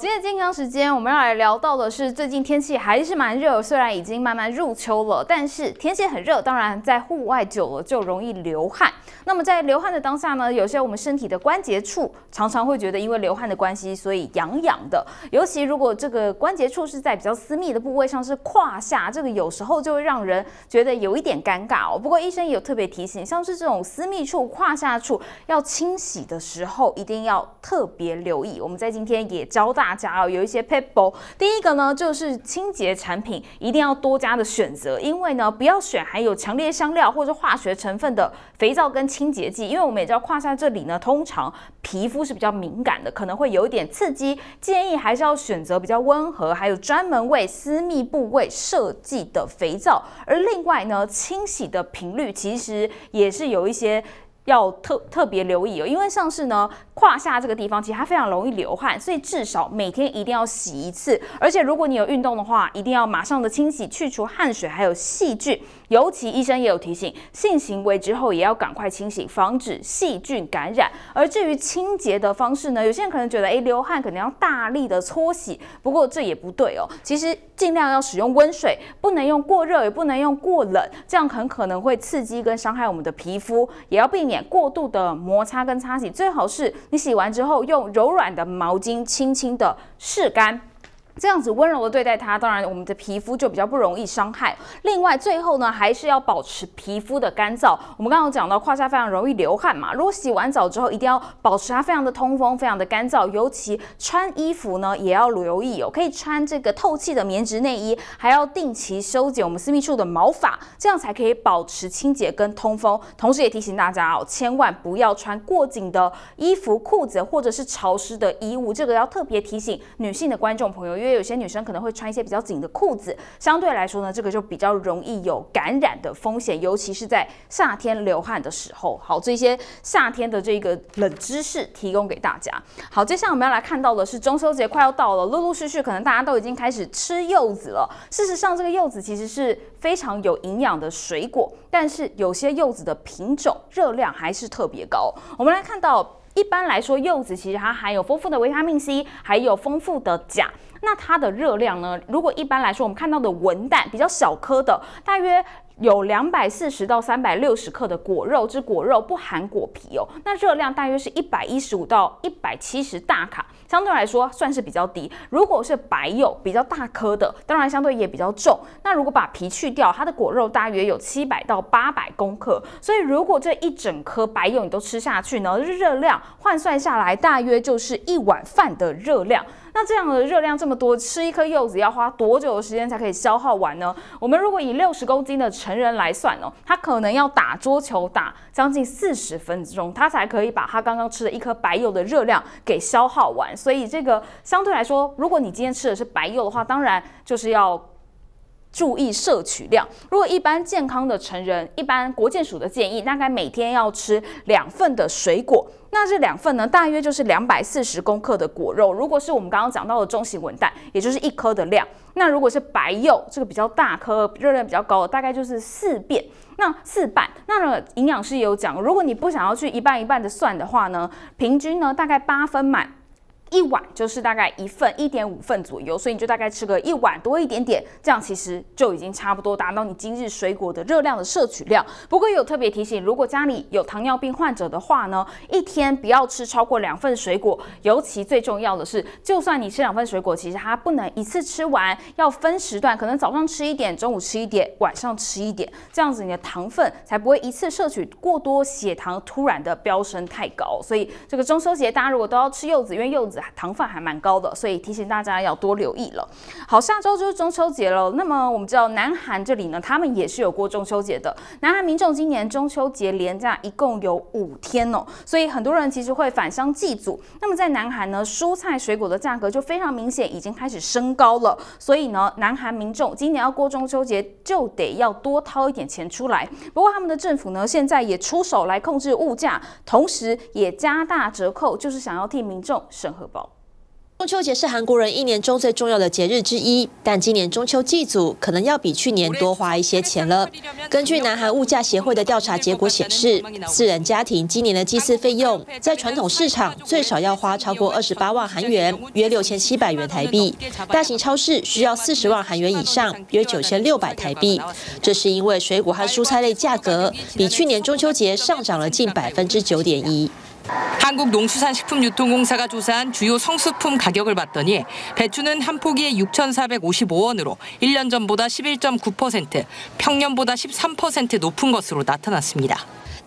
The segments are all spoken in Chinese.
今天健康时间，我们要来聊到的是最近天气还是蛮热，虽然已经慢慢入秋了，但是天气很热，当然在户外久了就容易流汗。那么在流汗的当下呢，有些我们身体的关节处常常会觉得因为流汗的关系，所以痒痒的。尤其如果这个关节处是在比较私密的部位，像是胯下，这个有时候就会让人觉得有一点尴尬哦。不过医生也有特别提醒，像是这种私密处、胯下处要清洗的时候，一定要特别留意。我们在今天也教大。大家哦，有一些 people。第一个呢，就是清洁产品一定要多加的选择，因为呢，不要选含有强烈香料或者化学成分的肥皂跟清洁剂，因为我们也知道胯下这里呢，通常皮肤是比较敏感的，可能会有一点刺激，建议还是要选择比较温和，还有专门为私密部位设计的肥皂。而另外呢，清洗的频率其实也是有一些。要特特别留意哦，因为像是呢胯下这个地方，其实它非常容易流汗，所以至少每天一定要洗一次。而且如果你有运动的话，一定要马上的清洗，去除汗水还有细菌。尤其医生也有提醒，性行为之后也要赶快清洗，防止细菌感染。而至于清洁的方式呢，有些人可能觉得，哎，流汗可能要大力的搓洗，不过这也不对哦。其实尽量要使用温水，不能用过热，也不能用过冷，这样很可能会刺激跟伤害我们的皮肤。也要避免过度的摩擦跟擦洗，最好是你洗完之后用柔软的毛巾轻轻的拭干。这样子温柔的对待它，当然我们的皮肤就比较不容易伤害。另外，最后呢，还是要保持皮肤的干燥。我们刚刚讲到胯下非常容易流汗嘛，如果洗完澡之后，一定要保持它非常的通风，非常的干燥。尤其穿衣服呢，也要留意哦，可以穿这个透气的棉质内衣，还要定期修剪我们私密处的毛发，这样才可以保持清洁跟通风。同时也提醒大家哦，千万不要穿过紧的衣服、裤子或者是潮湿的衣物，这个要特别提醒女性的观众朋友，因为。有些女生可能会穿一些比较紧的裤子，相对来说呢，这个就比较容易有感染的风险，尤其是在夏天流汗的时候。好，这些夏天的这个冷知识提供给大家。好，接下来我们要来看到的是中秋节快要到了，陆陆续续可能大家都已经开始吃柚子了。事实上，这个柚子其实是非常有营养的水果，但是有些柚子的品种热量还是特别高。我们来看到。一般来说，柚子其实它含有丰富的维他命 C，还有丰富的钾。那它的热量呢？如果一般来说，我们看到的文旦比较小颗的，大约。有两百四十到三百六十克的果肉，之果肉不含果皮哦。那热量大约是一百一十五到一百七十大卡，相对来说算是比较低。如果是白柚比较大颗的，当然相对也比较重。那如果把皮去掉，它的果肉大约有七百到八百公克。所以如果这一整颗白柚你都吃下去呢，热量换算下来大约就是一碗饭的热量。那这样的热量这么多，吃一颗柚子要花多久的时间才可以消耗完呢？我们如果以六十公斤的成人来算哦，他可能要打桌球打将近四十分钟，他才可以把他刚刚吃的一颗白柚的热量给消耗完。所以这个相对来说，如果你今天吃的是白柚的话，当然就是要。注意摄取量。如果一般健康的成人，一般国健署的建议，大概每天要吃两份的水果。那这两份呢，大约就是两百四十公克的果肉。如果是我们刚刚讲到的中型文旦，也就是一颗的量。那如果是白柚，这个比较大颗，热量比较高的，大概就是四遍。那四瓣。那呢，营养师也有讲，如果你不想要去一半一半的算的话呢，平均呢大概八分满。一碗就是大概一份一点五份左右，所以你就大概吃个一碗多一点点，这样其实就已经差不多达到你今日水果的热量的摄取量。不过有特别提醒，如果家里有糖尿病患者的话呢，一天不要吃超过两份水果。尤其最重要的是，就算你吃两份水果，其实它不能一次吃完，要分时段，可能早上吃一点，中午吃一点，晚上吃一点，这样子你的糖分才不会一次摄取过多，血糖突然的飙升太高。所以这个中秋节大家如果都要吃柚子，因为柚子。糖分还蛮高的，所以提醒大家要多留意了。好，下周就是中秋节了。那么我们知道，南韩这里呢，他们也是有过中秋节的。南韩民众今年中秋节连假一共有五天哦，所以很多人其实会返乡祭祖。那么在南韩呢，蔬菜水果的价格就非常明显，已经开始升高了。所以呢，南韩民众今年要过中秋节，就得要多掏一点钱出来。不过他们的政府呢，现在也出手来控制物价，同时也加大折扣，就是想要替民众审核中秋节是韩国人一年中最重要的节日之一，但今年中秋祭祖可能要比去年多花一些钱了。根据南韩物价协会的调查结果显示，四人家庭今年的祭祀费用在传统市场最少要花超过二十八万韩元，约六千七百元台币；大型超市需要四十万韩元以上，约九千六百台币。这是因为水果和蔬菜类价格比去年中秋节上涨了近百分之九点一。 한국농수산식품유통공사가 조사한 주요 성수품 가격을 봤더니 배추는 한 포기에 6,455원으로 1년 전보다 11.9%, 평년보다 13% 높은 것으로 나타났습니다.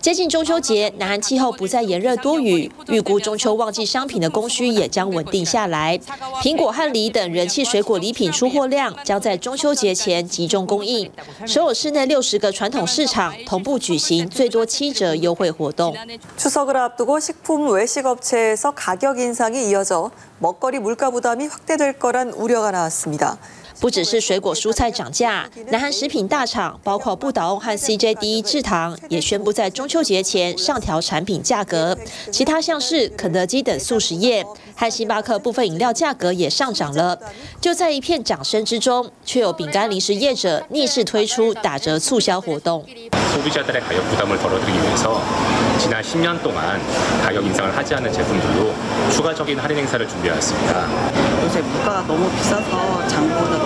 接近中秋节，南韩气候不再炎热多雨，预估中秋旺季商品的供需也将稳定下来。苹果和梨等人气水果礼品出货量将在中秋节前集中供应。首尔市内六十个传统市场同步举行最多七折优惠活动。추석을앞두고식품외식업체에서가격인상이이어져먹거리물가부담이확대될거란우려가나왔습니다 不只是水果蔬菜涨价，南韩食品大厂包括不倒翁和 CJ 第一制糖也宣布在中秋节前上调产品价格。其他像是肯德基等素食业和星巴克部分饮料价格也上涨了。就在一片掌声之中，却有饼干零食业者逆势推出打折促销活动。 소비자들의 가격 부담을 덜어드리기 위해서 지난 10년 동안 가격 인상을 하지 않은 제품들도 추가적인 할인 행사를 준비해왔습니다. 요새 물가가 너무 비싸서 장 보는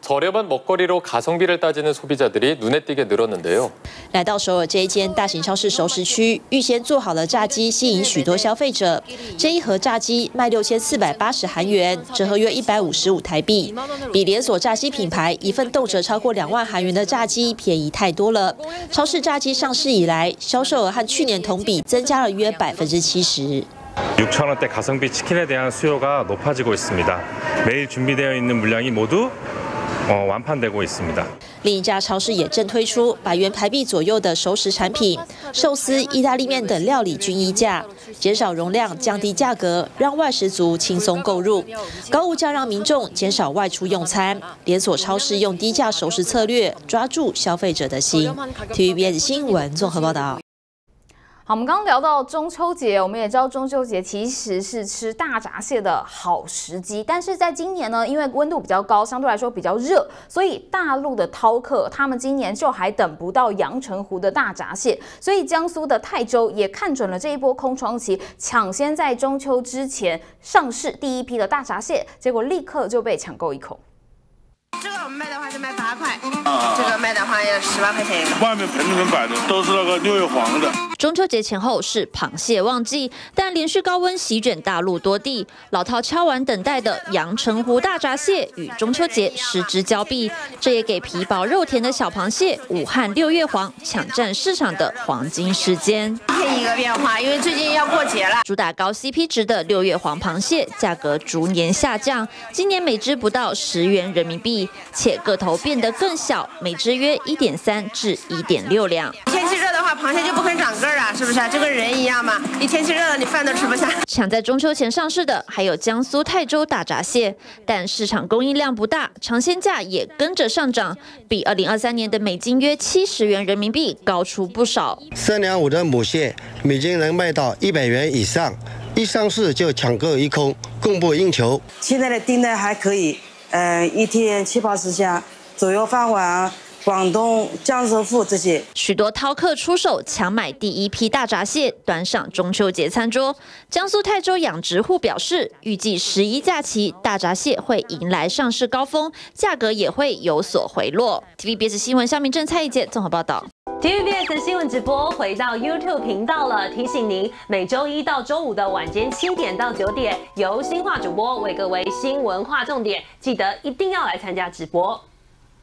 저렴한 먹거리로 가성비를 따지는 소비자들이 눈에 띄게 늘었는데요. 来到首尔这一间大型超市熟食区，预先做好了炸鸡，吸引许多消费者。这一盒炸鸡卖六千四百八十韩元，折合约一百五十五台币，比连锁炸鸡品牌一份动辄超过两万韩元的炸鸡便宜太多了。超市炸鸡上市以来，销售额和去年同比增加了约百分之七十。 6,000원대 가성비 치킨에 대한 수요가 높아지고 있습니다. 매일 준비되어 있는 물량이 모두 어, 완판되고 있습니다. 另一家超市也正推出百元台币左右的熟食产品，寿司、意大利面等料理均一价，减少容量、降低价格，让外食族轻松购入。高物价让民众减少外出用餐，连锁超市用低价熟食策略抓住消费者的心。TVBS 新闻综合报道。 好，我们刚刚聊到中秋节，我们也知道中秋节其实是吃大闸蟹的好时机。但是在今年呢，因为温度比较高，相对来说比较热，所以大陆的饕客他们今年就还等不到阳澄湖的大闸蟹，所以江苏的泰州也看准了这一波空窗期，抢先在中秋之前上市第一批的大闸蟹，结果立刻就被抢购一空。这个我们卖的话是卖八块，这个卖的话要十八块钱一个。外面盆里面摆的都是那个六月黄的。中秋节前后是螃蟹旺季，但连续高温席卷大陆多地，老饕敲完等待的阳澄湖大闸蟹与中秋节失之交臂，这也给皮薄肉甜的小螃蟹武汉六月黄抢占市场的黄金时间。一天一个变化，因为最近要过节了。主打高 CP 值的六月黄螃蟹价格逐年下降，今年每只不到十元人民币，且个头变得更小，每只约一点三至一点六两。天气热的话，螃蟹就不肯长个儿啊，是不是？就跟人一样嘛，一天气热了，你饭都吃不下。抢在中秋前上市的还有江苏泰州大闸蟹，但市场供应量不大，尝鲜价也跟着上涨，比二零二三年的每斤约七十元人民币高出不少。三两五的母蟹每斤能卖到一百元以上，一上市就抢购一空，供不应求。现在的订单还可以，呃，一天七八十箱，左右饭碗。广东、江浙沪这些许多饕客出手抢买第一批大闸蟹，端上中秋节餐桌。江苏泰州养殖户表示，预计十一假期大闸蟹会迎来上市高峰，价格也会有所回落。TVBS 新闻，肖明正、蔡一杰综合报道。TVBS 新闻直播回到 YouTube 频道了，提醒您每周一到周五的晚间七点到九点，由新化主播为各位新闻划重点，记得一定要来参加直播。